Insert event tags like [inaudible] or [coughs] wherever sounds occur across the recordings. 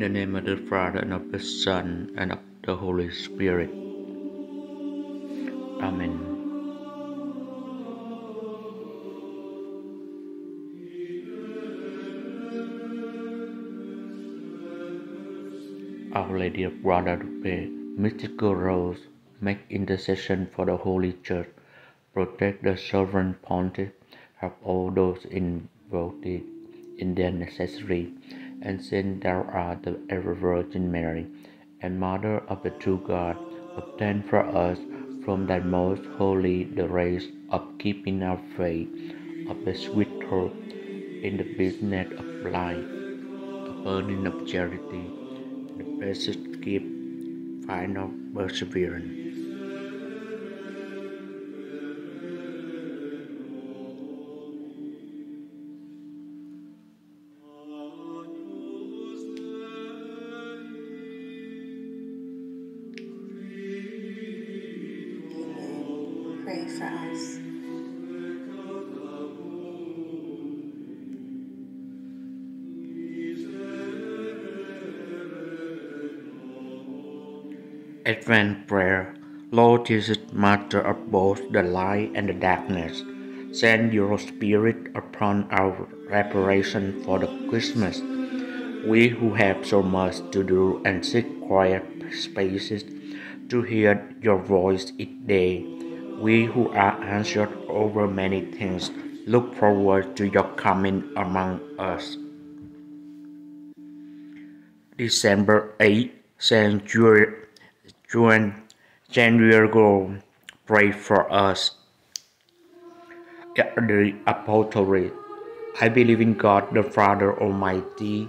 In the name of the Father, and of the Son, and of the Holy Spirit. Amen. Our Lady of Guadalupe, mystical rose, make intercession for the Holy Church, protect the sovereign pontiff, help all those involved in their necessity, and send thou art the ever Virgin Mary, and Mother of the true God, obtain for us from thy most holy the grace of keeping our faith, of the sweet hope in the business of life, the burning of charity, the precious gift, final perseverance. Advent Prayer Lord Jesus, Master of both the light and the darkness, send your Spirit upon our preparation for the Christmas. We who have so much to do and seek quiet spaces to hear your voice each day, we who are anxious over many things look forward to your coming among us. December 8, Saint Juan Diego, pray for us. The Apostle, I believe in God the Father Almighty,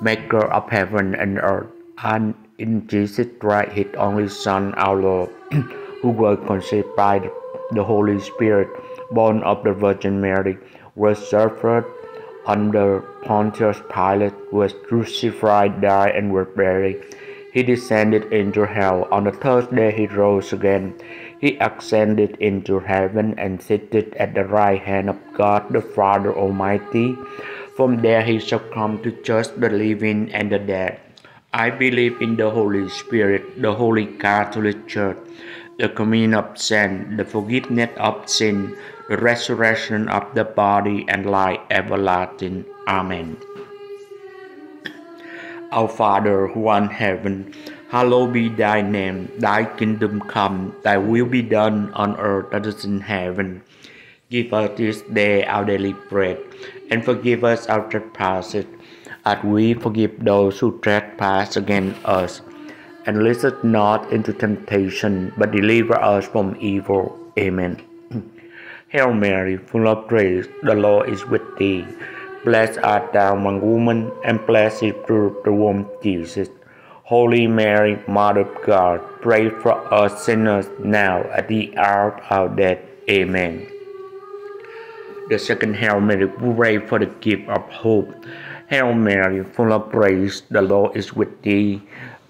maker of heaven and earth, and in Jesus Christ, His only Son, our Lord, [clears throat] who was conceived by the Holy Spirit, born of the Virgin Mary, was suffered under Pontius Pilate, was crucified, died, and was buried. He descended into hell. On the third day he rose again. He ascended into heaven and seated at the right hand of God the Father Almighty. From there he shall come to judge the living and the dead. I believe in the Holy Spirit, the Holy Catholic Church, the communion of saints, the forgiveness of sin, the resurrection of the body, and life everlasting. Amen. Our Father who art in heaven, hallowed be thy name. Thy kingdom come, thy will be done on earth as it is in heaven. Give us this day our daily bread, and forgive us our trespasses, as we forgive those who trespass against us. And lead us not into temptation, but deliver us from evil. Amen. [clears throat] Hail Mary, full of grace, the Lord is with thee. Blessed art thou among women, and blessed is fruit the womb, Jesus. Holy Mary, Mother of God, pray for us sinners now at the hour of our death. Amen. The second Hail Mary, pray for the gift of hope. Hail Mary, full of grace, the Lord is with thee.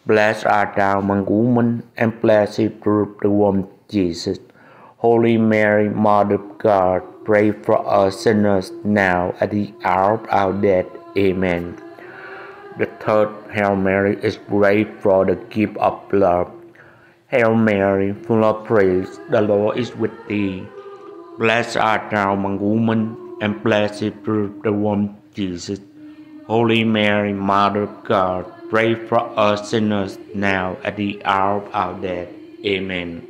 Blessed art thou among women, and blessed is fruit the womb, Jesus. Holy Mary, Mother of God, pray for us sinners now at the hour of our death. Amen. The third Hail Mary is prayed for the gift of love. Hail Mary, full of grace, the Lord is with thee. Blessed art thou among women, and blessed is fruit the womb, Jesus. Holy Mary, Mother of God, pray for us sinners now at the hour of our death. Amen.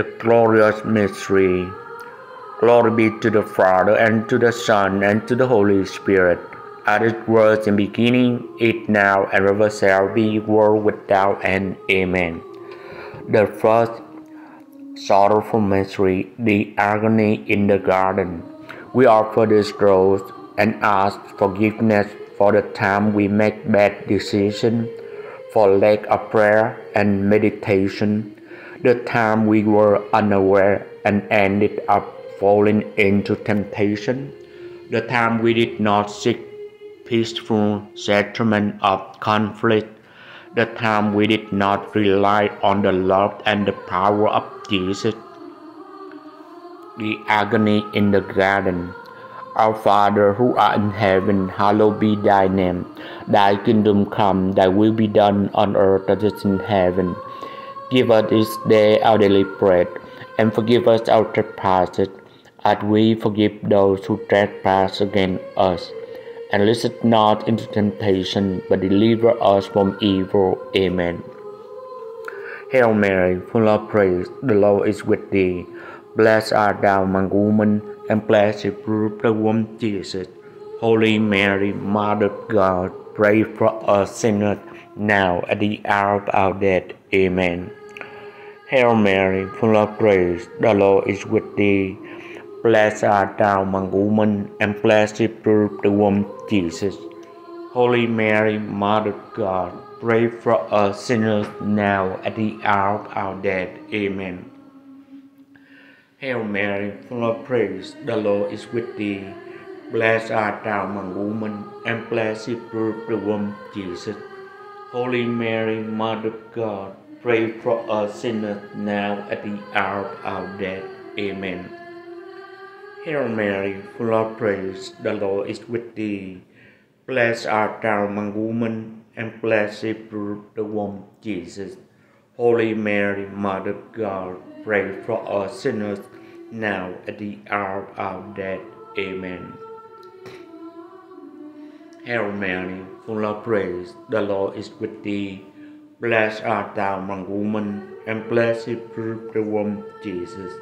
The glorious mystery. Glory be to the Father, and to the Son, and to the Holy Spirit, as it was in the beginning, it now, and ever shall be, world without end. Amen. The first sorrowful mystery, the agony in the garden. We offer this rose and ask forgiveness for the time we make bad decisions, for lack of prayer and meditation, the time we were unaware and ended up falling into temptation, the time we did not seek peaceful settlement of conflict, the time we did not rely on the love and the power of Jesus. the agony in the garden. Our Father who art in heaven, hallowed be thy name. Thy kingdom come, thy will be done on earth as it is in heaven. Give us this day our daily bread, and forgive us our trespasses, as we forgive those who trespass against us. And lead us not into temptation, but deliver us from evil. Amen. Hail Mary, full of praise, the Lord is with thee. Blessed art thou among women, and blessed is the fruit of the womb, Jesus. Holy Mary, Mother of God, pray for us sinners, now at the hour of our death. Amen. Hail Mary, full of grace, the Lord is with thee. Blessed art thou among women, and blessed is the fruit of the womb, Jesus. Holy Mary, Mother of God, pray for us sinners now at the hour of our death. Amen. Hail Mary, full of praise, the Lord is with thee. Blessed art thou among women, and blessed is the fruit of the womb, Jesus. Holy Mary, Mother of God, pray for us sinners now at the hour of our death. Amen. Hail Mary, full of praise, the Lord is with thee. Blessed art thou among women, and blessed is the womb, Jesus. Holy Mary, Mother of God, pray for us sinners now at the hour of our death. Amen. Hail Mary, full of praise, the Lord is with thee. Blessed art thou among women, and blessed is fruit the womb, Jesus.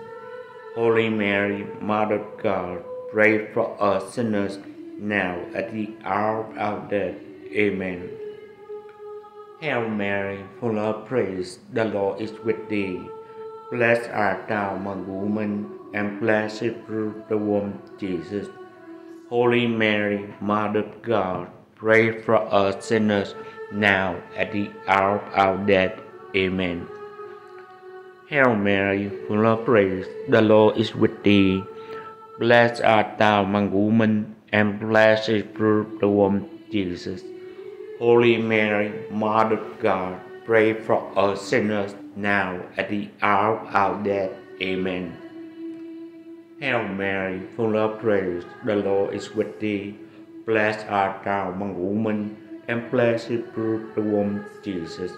Holy Mary, Mother of God, pray for us sinners now at the hour of our death. Amen. Hail Mary, full of praise, the Lord is with thee. Blessed art thou among women, and blessed is the fruit the womb, Jesus. Holy Mary, Mother of God, pray for us sinners now at the hour of our death. Amen. Hail Mary, full of grace, the Lord is with thee. Blessed art thou among women, and blessed is the fruit of the womb, Jesus. Holy Mary, Mother of God, pray for us sinners now at the hour of our death. Amen. Hail Mary, full of grace, the Lord is with thee. Blessed art thou among women, and blessed is the fruit the womb, Jesus.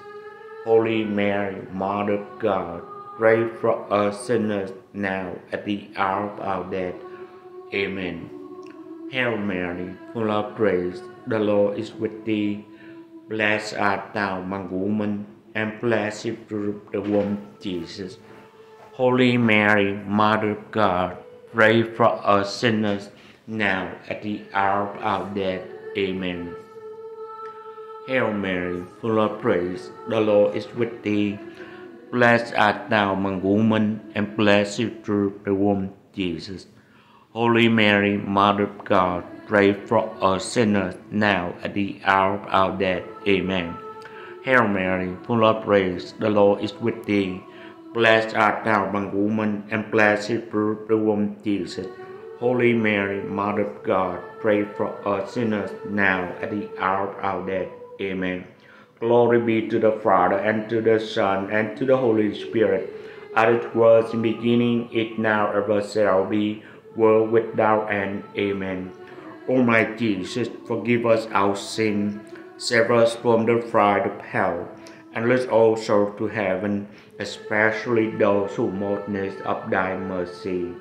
Holy Mary, Mother of God, pray for us sinners now at the hour of our death. Amen. Hail Mary, full of grace, the Lord is with thee. Blessed art thou among women, and blessed is the fruit the womb, Jesus. Holy Mary, Mother of God, pray for us sinners now at the hour of death. Amen. Hail Mary, full of praise, the Lord is with thee. Blessed art thou among women, and blessed is of the womb, Jesus. Holy Mary, Mother of God, pray for us sinners now at the hour of our death. Amen. Hail Mary, full of grace, the Lord is with thee. Blessed art thou among women, and blessed is of the womb, Jesus. Holy Mary, Mother of God, pray for us sinners now at the hour of our death. Amen. Glory be to the Father, and to the Son, and to the Holy Spirit, as it was in the beginning, it now, ever shall be, world without end. Amen. Almighty Jesus, forgive us our sin, save us from the fire of hell, and lead us all souls to heaven, especially those who most need of thy mercy.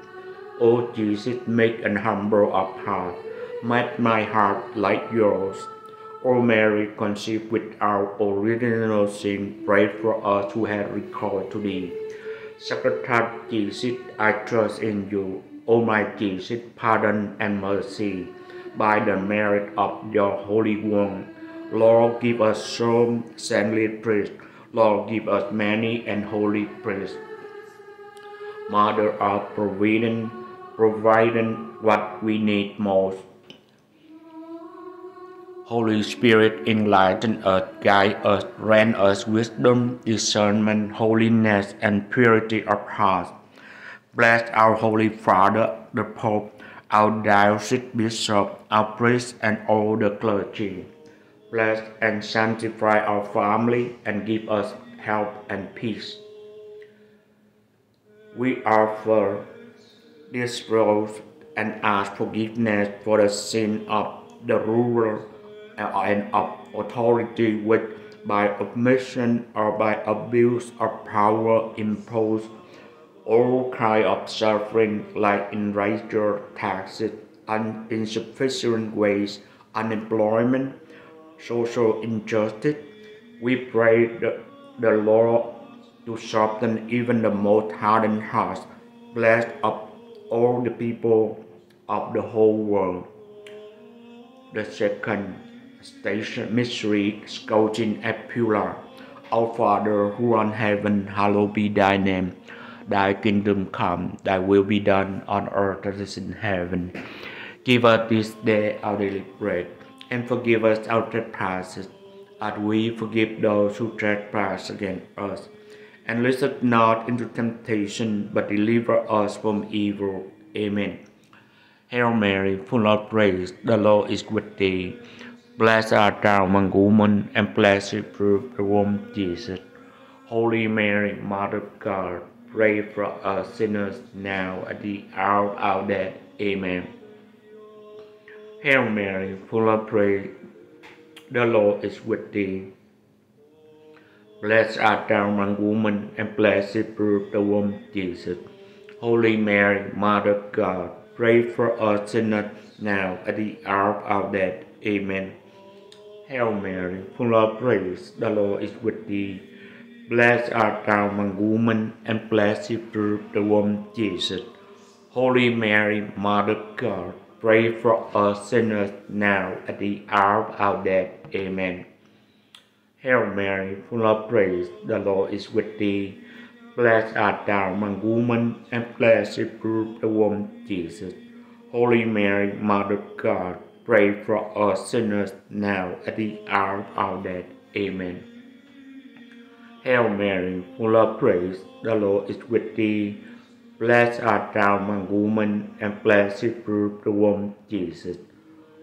O Jesus, make an humble of heart, make my heart like yours. O Mary, conceived without original sin, pray for us who have recourse to thee. Sacred Heart Jesus, I trust in you. O my Jesus, pardon and mercy. By the merit of your Holy One, Lord, give us some saintly priests. Lord, give us many and holy priests. Mother of Providence, providing what we need most. Holy Spirit, enlighten us, guide us, grant us wisdom, discernment, holiness, and purity of heart. Bless our Holy Father, the Pope, our diocese bishop, our priests, and all the clergy. Bless and sanctify our family and give us help and peace. We offer disrobed and ask forgiveness for the sin of the ruler and of authority which by omission or by abuse of power impose all kind of suffering like enraged taxes and insufficient wages, unemployment, social injustice. We pray the, the Lord to soften even the most hardened hearts, bless of all the people of the whole world. The second station mystery scourging at Pillar. Our Father who art in heaven, hallowed be thy name. Thy kingdom come, thy will be done on earth as it is in heaven. Give us this day our daily bread, and forgive us our trespasses, as we forgive those who trespass against us. And lead us not into temptation, but deliver us from evil. Amen. Hail Mary, full of grace, the Lord is with thee. Blessed art thou among women, and blessed fruit the womb, Jesus. Holy Mary, Mother of God, pray for us sinners now at the hour of our death. Amen. Hail Mary, full of grace, the Lord is with thee. Blessed art thou among women, and blessed fruit the womb, Jesus. Holy Mary, Mother of God, pray for us sinners now at the hour of our death. Amen. Hail Mary, full of grace, the Lord is with thee. Blessed art thou among women, and blessed fruit the womb, Jesus. Holy Mary, Mother of God, pray for us sinners now at the hour of our death. Amen. Hail Mary, full of grace, the Lord is with thee. Blessed art thou among women, and blessed is fruit the womb, Jesus. Holy Mary, Mother of God, pray for us sinners now at the hour of our death. Amen. Hail Mary, full of grace, the Lord is with thee. Blessed art thou among women, and blessed is fruit the womb, Jesus.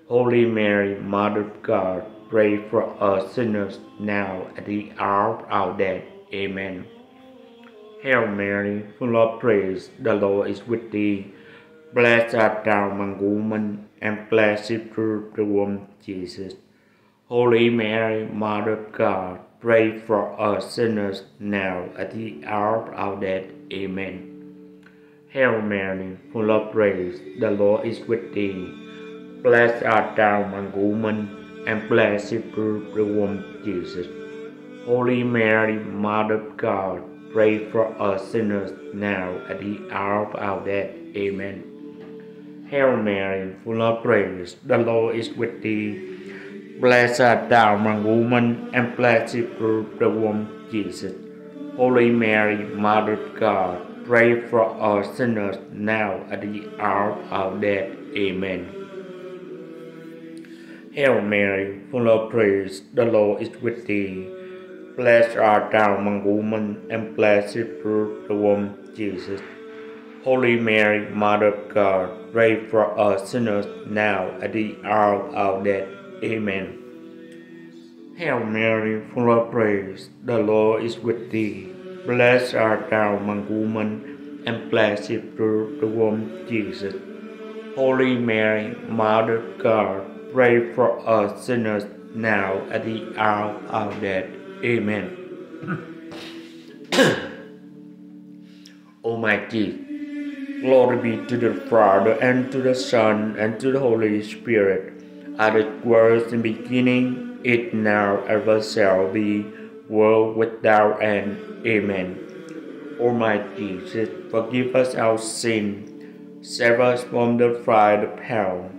Holy Mary, Mother of God, pray for us sinners now at the hour of our death. Amen. Hail Mary, full of grace, the Lord is with thee. Blessed art thou among women, and blessed is fruit the womb, Jesus. Holy Mary, Mother of God, pray for us sinners now at the hour of our death. Amen. Hail Mary, full of grace, the Lord is with thee. Blessed art thou among women, and blessed fruit the womb, Jesus. Holy Mary, Mother of God, pray for us sinners now at the hour of our death. Amen. Hail Mary, full of grace, the Lord is with thee. Blessed art thou among women, and blessed fruit the womb, Jesus. Holy Mary, Mother of God, pray for us sinners now at the hour of our death. Amen. Hail Mary, full of grace, the Lord is with thee. Blessed art thou among women, and blessed is fruit the womb, Jesus. Holy Mary, Mother of God, pray for us sinners now at the hour of our death. Amen. Hail Mary, full of grace, the Lord is with thee. Blessed art thou among women, and blessed is fruit the womb, Jesus. Holy Mary, Mother of God, pray for us sinners now at the hour of death. Amen. [coughs] Almighty, glory be to the Father, and to the Son, and to the Holy Spirit, as it was in the beginning, it now, ever shall be, world without end. Amen. Almighty Jesus, forgive us our sin, save us from the fire of hell,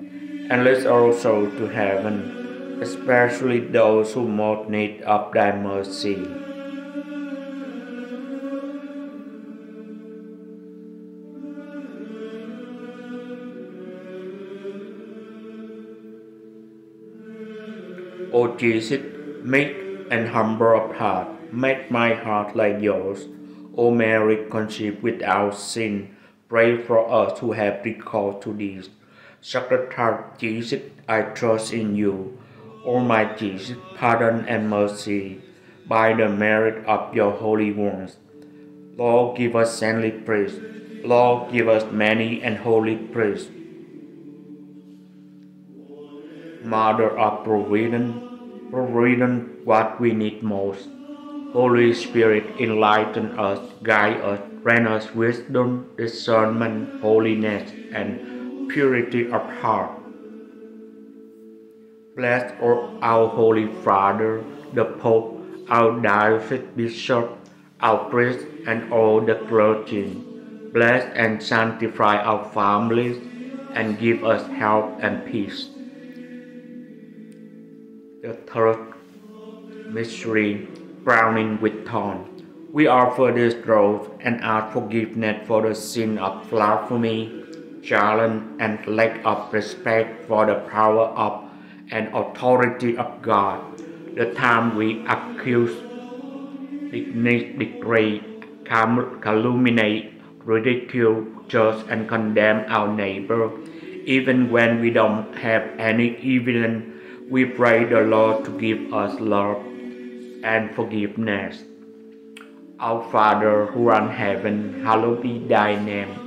and lead our souls to heaven, especially those who most need of thy mercy. O Jesus, meek and humble of heart, make my heart like yours. O Mary, conceived without sin, pray for us who have recourse to thee. Sacred Heart Jesus, I trust in you. Almighty Jesus, pardon and mercy, by the merit of your holy wounds. Lord, give us saintly praise, Lord, give us many and holy priests. Mother of providence, providence what we need most. Holy Spirit, enlighten us, guide us, grant us wisdom, discernment, holiness, and purity of heart. Bless our Holy Father, the Pope, our diocese bishop, our priests, and all the clergy. Bless and sanctify our families, and give us health and peace. The third mystery, crowning with thorns. We offer this rose and ask forgiveness for the sin of blasphemy, challenge, and lack of respect for the power of and authority of God. The time we accuse, degrade, calumniate, ridicule, judge, and condemn our neighbor, even when we don't have any evidence, we pray the Lord to give us love and forgiveness. Our Father who art in heaven, hallowed be thy name.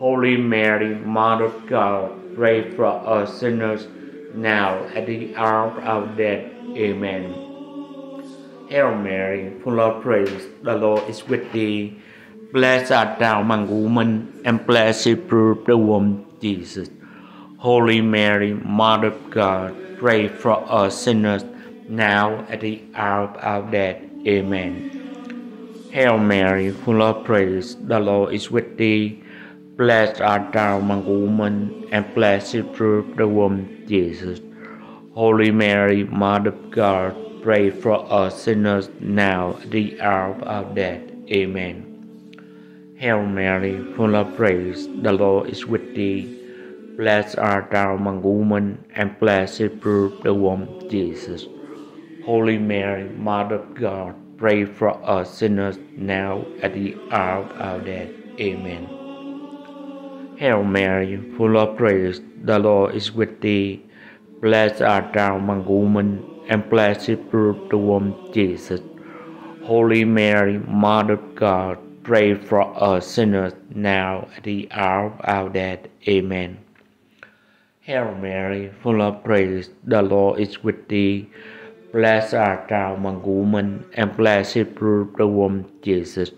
Holy Mary, Mother of God, pray for us sinners now at the hour of death. Amen. Hail Mary, full of grace, the Lord is with thee. Blessed art thou among women, and blessed fruit the womb, Jesus. Holy Mary, Mother of God, pray for us sinners, now at the hour of our death. Amen. Hail Mary, full of grace, the Lord is with thee. Blessed art thou among women, and blessed fruit the womb, Jesus. Holy Mary, Mother of God, pray for us sinners now at the hour of death. Amen. Hail Mary, full of grace, the Lord is with thee. Blessed art thou among women, and blessed fruit the womb, Jesus. Holy Mary, Mother of God, pray for us sinners now at the hour of death. Amen. Hail Mary, full of grace, the Lord is with thee. Blessed art thou among women, and blessed fruit the womb, Jesus. Holy Mary, Mother of God, pray for us sinners now and at the hour of our death. Amen. Hail Mary, full of grace, the Lord is with thee. Blessed art thou among women, and blessed fruit the womb, Jesus.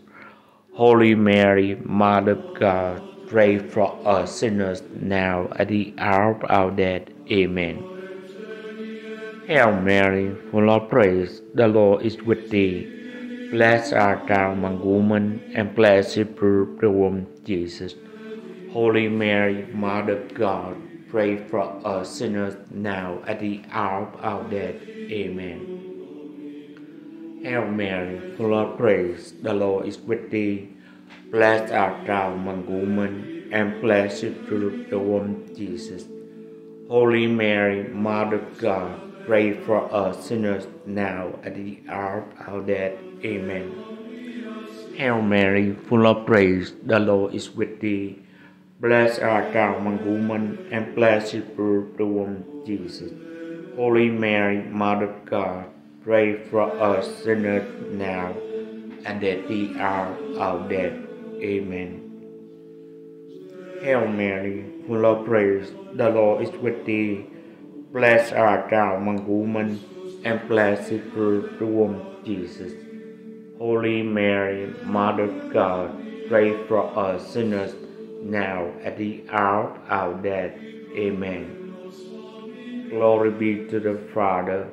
Holy Mary, Mother of God, pray for us sinners now at the hour of our death. Amen. Hail Mary, full of grace, the Lord is with thee. Blessed art thou among women, and blessed fruit the womb, Jesus. Holy Mary, Mother of God, pray for us sinners now at the hour of our death. Amen. Hail Mary, full of grace, the Lord is with thee. Blessed art thou among women, and blessed fruit the womb, Jesus. Holy Mary, Mother of God, pray for us sinners now at the hour of our death. Amen. Hail Mary, full of grace, the Lord is with thee. Blessed art thou among women, and blessed fruit the womb, Jesus. Holy Mary, Mother of God, pray for us sinners now and at the hour of death. Amen. Hail Mary, full of grace, the Lord is with thee. Blessed art thou among women, and blessed fruit the womb, Jesus. Holy Mary, Mother of God, pray for us sinners now at the hour of our death. Amen. Glory be to the Father,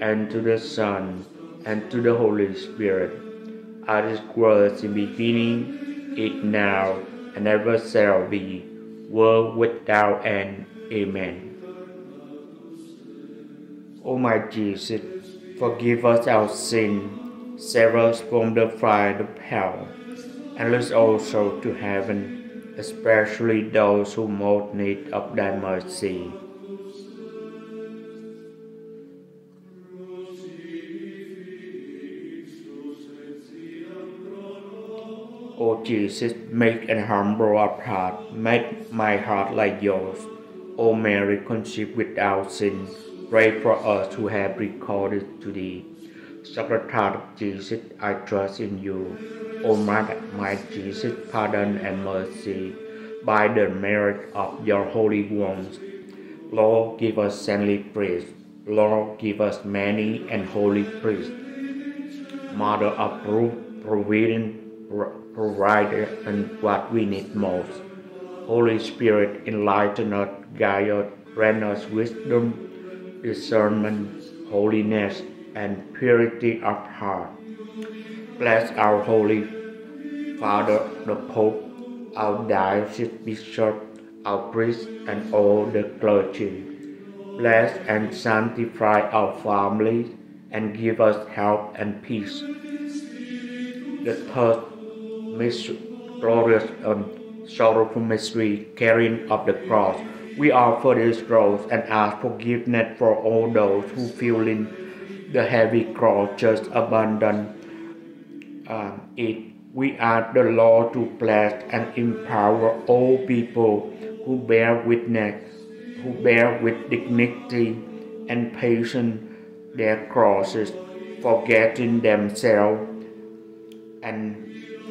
and to the Son, and to the Holy Spirit, as it was in the beginning, it now, and ever shall be, world without end. Amen. O my Jesus, forgive us our sin, save us from the fire of hell, and lead us also to heaven. especially those who most need of thy mercy. Jesus, make an humble heart, make my heart like yours. O Mary, conceived without sin, pray for us who have recorded to thee. Sacred Heart of Jesus, I trust in you. O my, my Jesus, pardon and mercy by the merit of your holy wounds. Lord, give us saintly priests. Lord, give us many and holy priests. Mother of proof, providence, provide and what we need most. Holy Spirit, enlighten us, guide us, grant us wisdom, discernment, holiness, and purity of heart. Bless our Holy Father, the Pope, our diocese bishop, our priests, and all the clergy. Bless and sanctify our families and give us health and peace. The third glorious and sorrowful mystery, carrying of the cross. We offer this rose and ask forgiveness for all those who feeling the heavy cross just abandon um, it. We ask the Lord to bless and empower all people who bear witness, who bear with dignity and patience their crosses, forgetting themselves and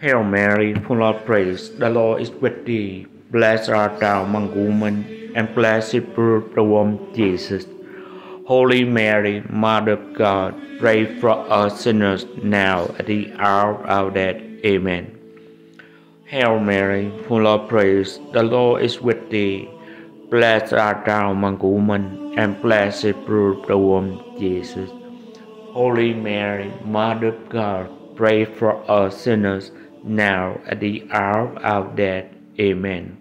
Hail Mary, full of grace, the Lord is with thee. Blessed art thou among women, and blessed fruit the womb, Jesus. Holy Mary, Mother of God, pray for us sinners now at the hour of death. Amen. Hail Mary, full of grace, the Lord is with thee. Blessed art thou among women, and blessed fruit the womb, Jesus. Holy Mary, Mother of God, pray for us sinners now at the hour of death. Amen.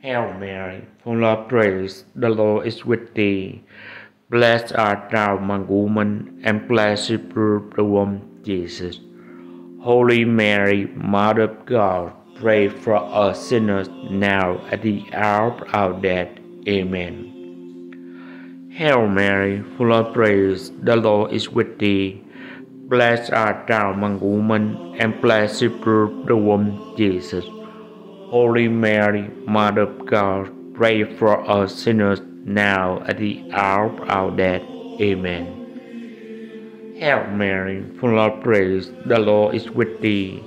Hail Mary, full of grace, the Lord is with thee. Blessed art thou among women, and blessed fruit the womb, Jesus. Holy Mary, Mother of God, pray for us sinners now at the hour of death. Amen. Hail Mary, full of grace, the Lord is with thee. Blessed art thou among women, and blessed fruit the womb, Jesus. Holy Mary, Mother of God, pray for us sinners now at the hour of our death. Amen. Hail Mary, full of grace, the Lord is with thee.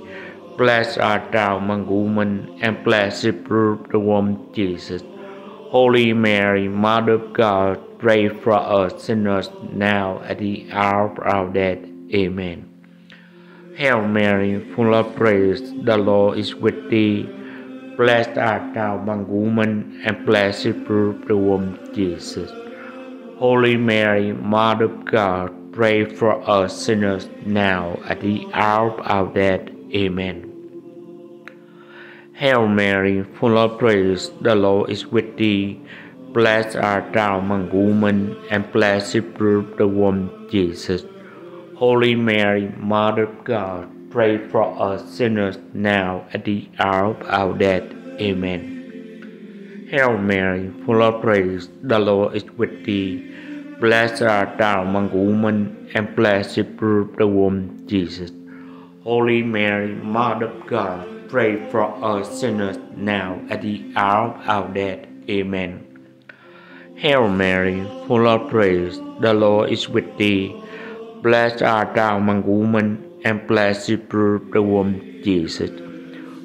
Blessed art thou among women, and blessed fruit the womb, Jesus. Holy Mary, Mother of God, pray for us sinners now at the hour of our death. Amen. Hail Mary, full of grace, the Lord is with thee. Blessed art thou among women, and blessed fruit the womb, Jesus. Holy Mary, Mother of God, pray for us sinners now at the hour of our death. Amen. Hail Mary, full of grace, the Lord is with thee. Blessed art thou among women, and blessed fruit the womb, Jesus. Holy Mary, Mother of God, pray for us sinners now at the hour of our death. Amen. Hail Mary, full of grace, the Lord is with thee. Blessed art thou among women, and blessed is fruit the womb, Jesus. Holy Mary, Mother of God, pray for us sinners now at the hour of our death. Amen. Hail Mary, full of grace, the Lord is with thee. Blessed art thou among women, and blessed fruit the womb, Jesus.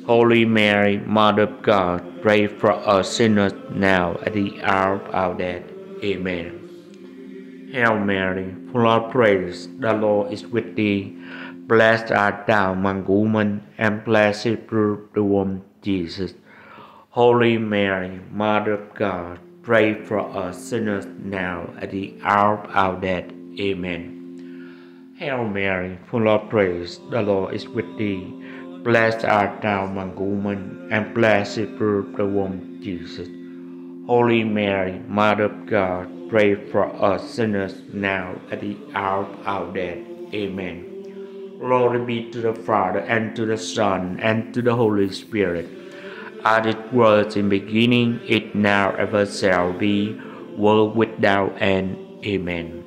Holy Mary, Mother of God, pray for us sinners now at the hour of our death. Amen. Hail Mary, full of grace, the Lord is with thee. Blessed art thou among women, and blessed fruit the womb, Jesus. Holy Mary, Mother of God, pray for us sinners now at the hour of our death. Amen. Hail Mary, full of grace, the Lord is with thee. Blessed art thou among women, and blessed fruit the womb, of Jesus. Holy Mary, Mother of God, pray for us sinners now at the hour of our death. Amen. Glory be to the Father, and to the Son, and to the Holy Spirit, as it was in beginning, it now, ever shall be, world without end. Amen.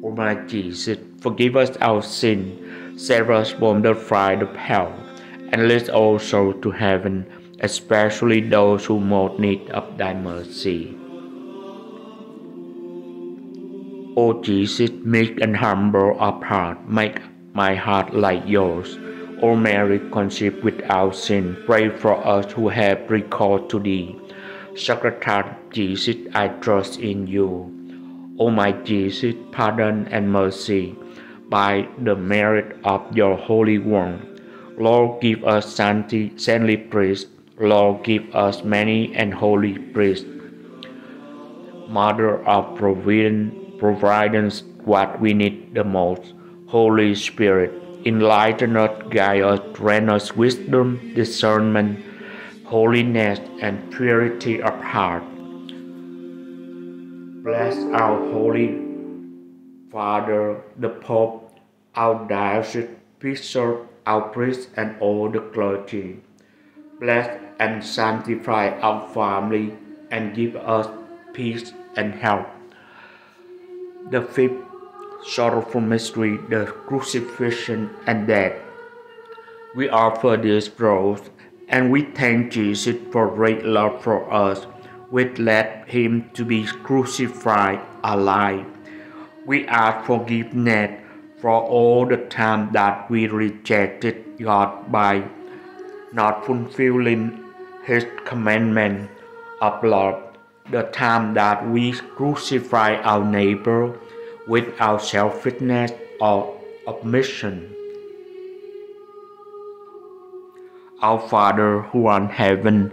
O my Jesus, forgive us our sin, save us from the fire of hell, and lead all souls to heaven, especially those who most need of thy mercy. O Jesus, meek and humble of heart, make my heart like yours. O Mary, conceived without sin, pray for us who have recourse to thee. Sacred Heart Jesus, I trust in you. O my Jesus, pardon and mercy, by the merit of your Holy One. Lord, give us saintly, saintly priests. Lord, give us many and holy priests. Mother of providence, providence, what we need the most. Holy Spirit, enlighten us, guide us, grant us wisdom, discernment, holiness, and purity of heart. Bless our Holy Father, the Pope, our diocese bishop, our priests, and all the clergy. Bless and sanctify our family and give us peace and health. The fifth sorrowful mystery, the crucifixion and death. We offer these prayers and we thank Jesus for great love for us, which led him to be crucified alive. We ask forgiveness for all the time that we rejected God by not fulfilling His commandment of love, the time that we crucify our neighbor with our selfishness or omission. Our Father who art in heaven,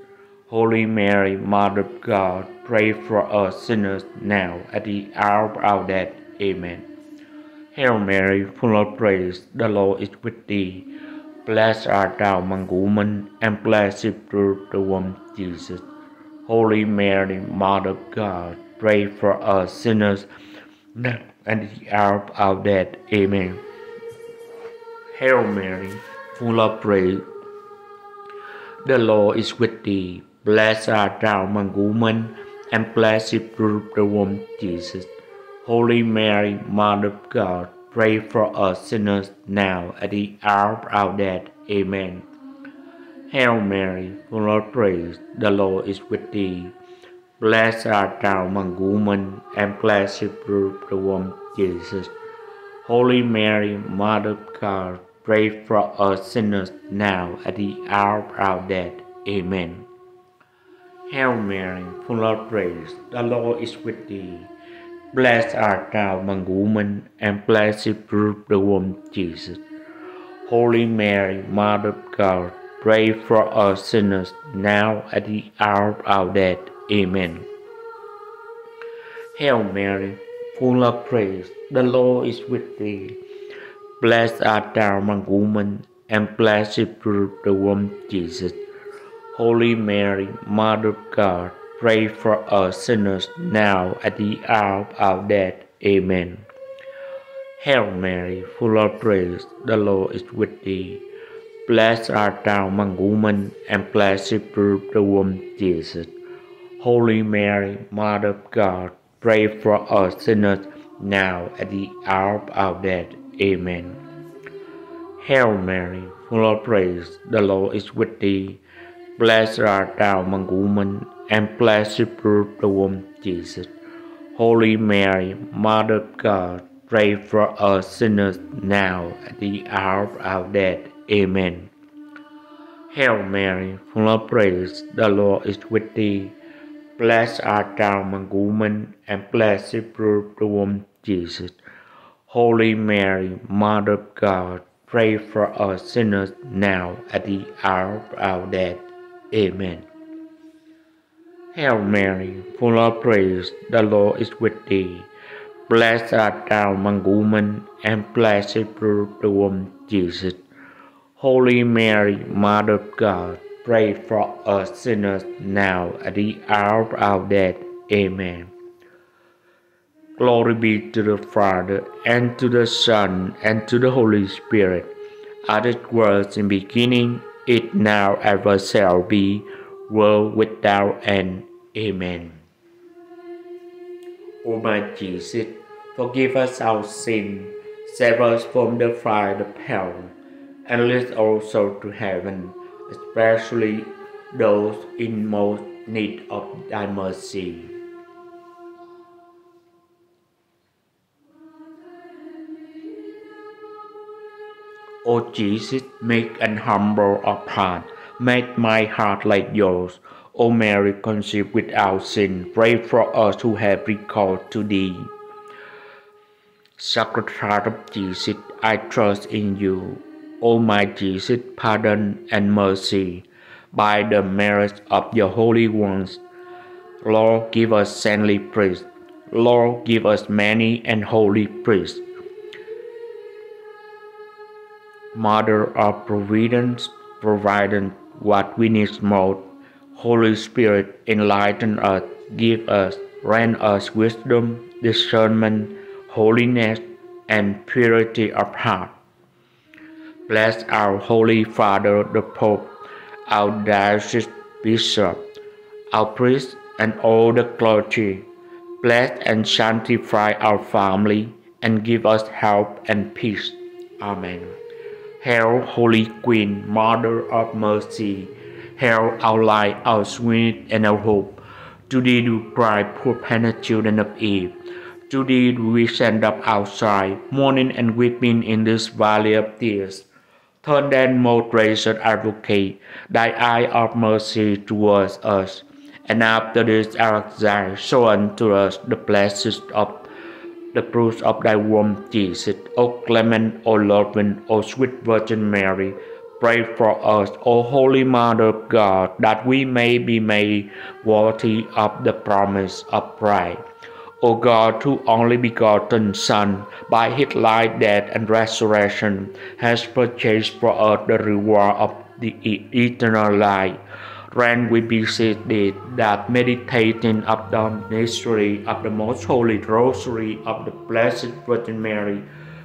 Holy Mary, Mother of God, pray for us sinners now at the hour of our death. Amen. Hail Mary, full of grace, the Lord is with thee. Blessed art thou among women, and blessed is fruit the womb, Jesus. Holy Mary, Mother of God, pray for us sinners now and the hour of our death. Amen. Hail Mary, full of grace, the Lord is with thee. Blessed art thou among women, and blessed fruit the womb, Jesus. Holy Mary, Mother of God, pray for us sinners now at the hour of our death. Amen. Hail Mary, full of grace, the Lord is with thee. Blessed art thou among women, and blessed fruit the womb, Jesus. Holy Mary, Mother of God, pray for us sinners now at the hour of our death. Amen. Hail Mary, full of grace, the Lord is with thee. Blessed art thou among women, and blessed is fruit the womb, Jesus. Holy Mary, Mother of God, pray for us sinners now at the hour of our death. Amen. Hail Mary, full of grace, the Lord is with thee. Blessed art thou among women, and blessed is fruit the womb, Jesus. Holy Mary, Mother of God, pray for us sinners now at the hour of our death. Amen. Hail Mary, full of grace, the Lord is with thee. Blessed art thou among women, and blessed fruit the womb, Jesus. Holy Mary, Mother of God, pray for us sinners now at the hour of our death. Amen. Hail Mary, full of grace, the Lord is with thee. Blessed art thou among women, and blessed is fruit the womb, Jesus. Holy Mary, Mother of God, pray for us sinners now at the hour of our death. Amen. Hail Mary, full of grace, the Lord is with thee. Blessed art thou among women, and blessed is fruit the womb, Jesus. Holy Mary, Mother of God, pray for us sinners now at the hour of our death. Amen. Hail Mary, full of grace, the Lord is with thee. Blessed art thou among women, and blessed is the womb, Jesus. Holy Mary, Mother of God, pray for us sinners now at the hour of our death. Amen. Glory be to the Father, and to the Son, and to the Holy Spirit, as it was in the beginning, it now, ever shall be, world without end. Amen. O my Jesus, forgive us our sin, save us from the fire of hell, and lead souls to heaven, especially those in most need of thy mercy. O Jesus, meek and humble of heart, make my heart like yours. O Mary, conceived without sin, pray for us who have recourse to thee. Sacred Heart of Jesus, I trust in you. O my Jesus, pardon and mercy, by the merits of your holy ones. Lord, give us saintly priests. Lord, give us many and holy priests. Mother of Providence, provide what we need most. Holy Spirit, enlighten us, give us, grant us wisdom, discernment, holiness, and purity of heart. Bless our Holy Father the Pope, our diocese bishop, our priests, and all the clergy. Bless and sanctify our family, and give us help and peace. Amen. Hail, Holy Queen, Mother of Mercy, hail our light, our sweet, and our hope. To thee do cry, poor penitent children of Eve. To thee do we send up our sigh, mourning and weeping in this valley of tears. Turn then, most gracious Advocate, thy eye of mercy towards us, and after this our exile, show unto us the blessings of the fruit of thy womb, Jesus. O clement, O loving, O sweet Virgin Mary, pray for us, O Holy Mother of God, that we may be made worthy of the promise of Christ. O God, who only begotten Son, by his life, death, and resurrection, has purchased for us the reward of the eternal life grant we beseech that meditating of the mystery of the most holy rosary of the Blessed Virgin Mary,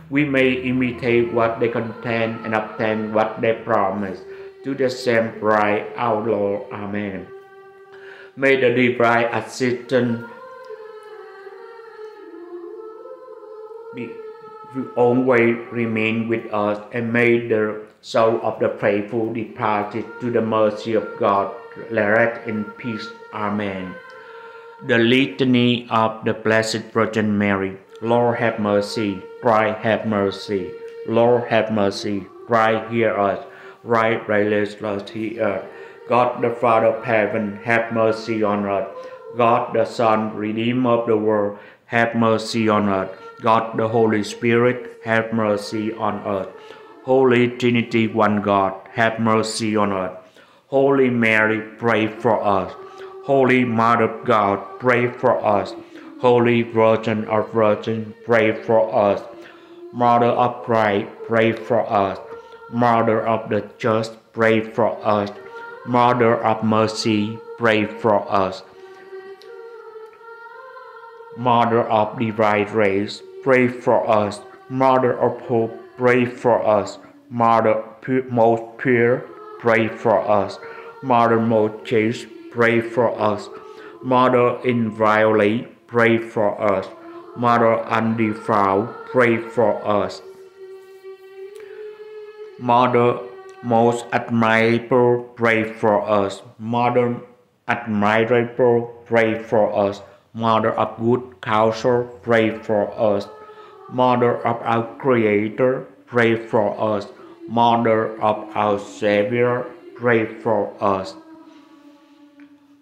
we may imitate what they contain and obtain what they promise. To the same Christ, our Lord. Amen. May the divine assistance be always remain with us, and may the soul of the faithful departed to the mercy of God rest in peace. Amen. The Litany of the Blessed Virgin Mary. Lord have mercy. Christ have mercy. Lord have mercy. Christ hear us. Christ, hear us. God the Father of heaven, have mercy on us. God the Son, Redeemer of the world, have mercy on us. God the Holy Spirit, have mercy on us. Holy Trinity, one God, have mercy on us. Holy Mary, pray for us. Holy Mother of God, pray for us. Holy Virgin of Virgin, pray for us. Mother of Christ, pray for us. Mother of the Church, pray for us. Mother of Mercy, pray for us. Mother of Divine Grace, pray for us. Mother of Hope, pray for us. Mother most pure, pray for us. Mother most chaste, pray for us. Mother inviolate, pray for us. Mother undefiled, pray for us. Mother most admirable, pray for us. Mother admirable, pray for us. Mother of good counsel, pray for us. Mother of our Creator, pray for us. Mother of our Savior, pray for us.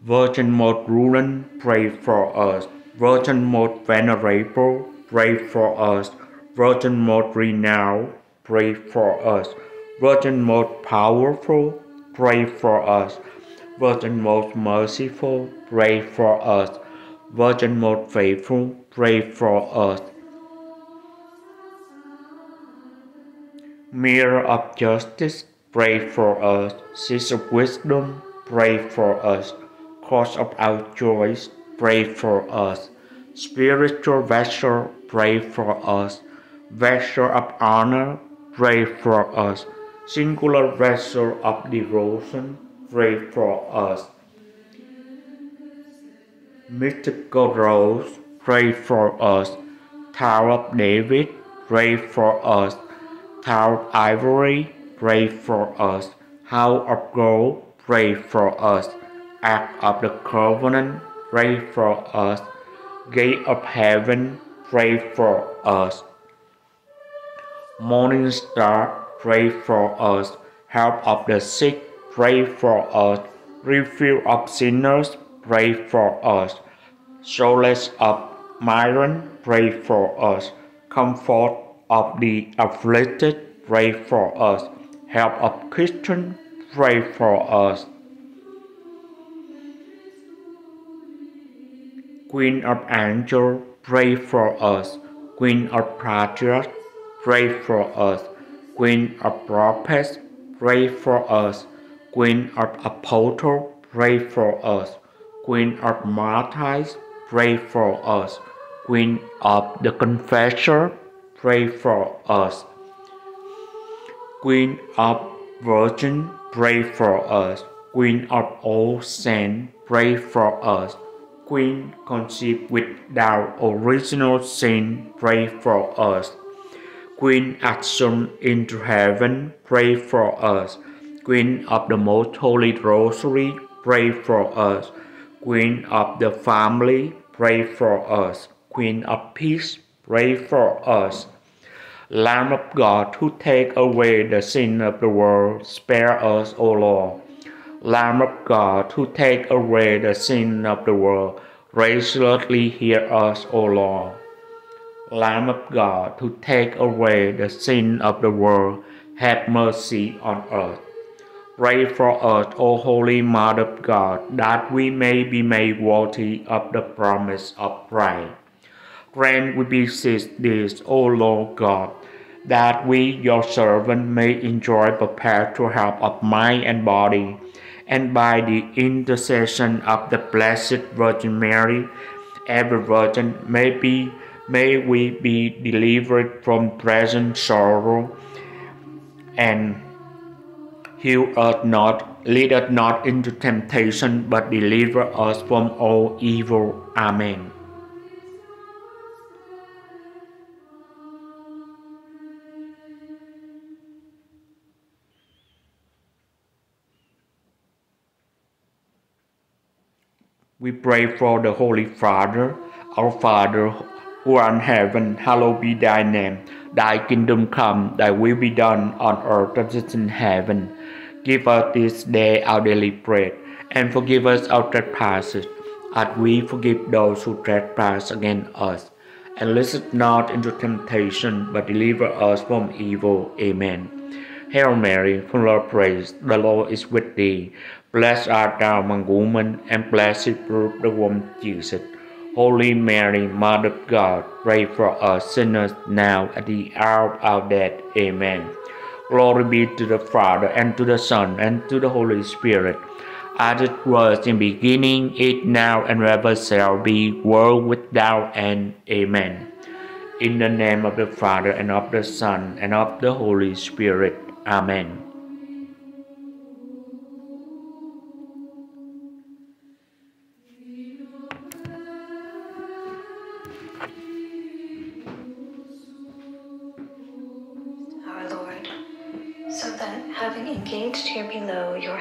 Virgin most ruling, pray for us. Virgin most venerable, pray for us. Virgin most renowned, pray for us. Virgin most powerful, pray for us. Virgin most merciful, pray for us. Virgin most faithful, pray for us. Mirror of justice, pray for us. Seat of wisdom, pray for us. Cause of our joys, pray for us. Spiritual vessel, pray for us. Vessel of honor, pray for us. Singular vessel of devotion, pray for us. Mystical rose, pray for us. Tower of David, pray for us. Tower of Ivory, pray for us. House of Gold, pray for us. Ark of the Covenant, pray for us. Gate of Heaven, pray for us. Morning Star, pray for us. Help of the sick, pray for us. Refuge of sinners, pray for us. Solace of Migrants, pray for us. Comfort of the afflicted, pray for us. Help of Christian, pray for us. Queen of Angels, pray for us. Queen of Patriarchs, pray for us. Queen of Prophets, pray for us. Queen of Apostles, pray for us. Queen of Martyrs, pray for us. Queen of the Confessor, pray for us. Queen of Virgin, pray for us. Queen of all saints, pray for us. Queen conceived without original sin, pray for us. Queen assumed into heaven, pray for us. Queen of the Most Holy Rosary, pray for us. Queen of the Family, pray for us. Queen of Peace, pray for us. Lamb of God, who take away the sin of the world, spare us, O Lord. Lamb of God, who take away the sin of the world, graciously hear us, O Lord. Lamb of God, who take away the sin of the world, have mercy on us. Pray for us, O Holy Mother of God, that we may be made worthy of the promise of Christ. Grant we beseech this, O Lord God, that we, your servant, may enjoy perpetual health of mind and body, and by the intercession of the Blessed Virgin Mary, every virgin may be may we be delivered from present sorrow and heal us not, lead us not into temptation, but deliver us from all evil. Amen. We pray for the Holy Father, our Father who art in heaven, hallowed be thy name. Thy kingdom come, thy will be done on earth as it is in heaven. Give us this day our daily bread, and forgive us our trespasses, as we forgive those who trespass against us. And lead us not into temptation, but deliver us from evil. Amen. Hail Mary, full of praise, the Lord is with thee. Blessed art thou among women, and blessed is fruit the womb, Jesus. Holy Mary, Mother of God, pray for us sinners now at the hour of our death. Amen. Glory be to the Father, and to the Son, and to the Holy Spirit, as it was in the beginning, it now, and ever shall be, world without end. Amen. In the name of the Father, and of the Son, and of the Holy Spirit. Amen. Engaged here below your